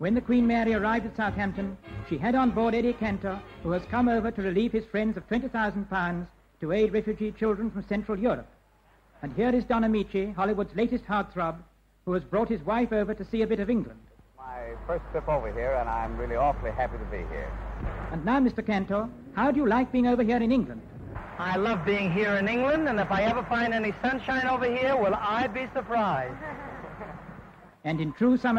When the Queen Mary arrived at Southampton, she had on board Eddie Cantor, who has come over to relieve his friends of £20,000 to aid refugee children from Central Europe. And here is Don Ameche, Hollywood's latest heartthrob, who has brought his wife over to see a bit of England. My first trip over here, and I'm really awfully happy to be here. And now, Mr. Cantor, how do you like being over here in England? I love being here in England, and if I ever find any sunshine over here, will I be surprised? And in true summer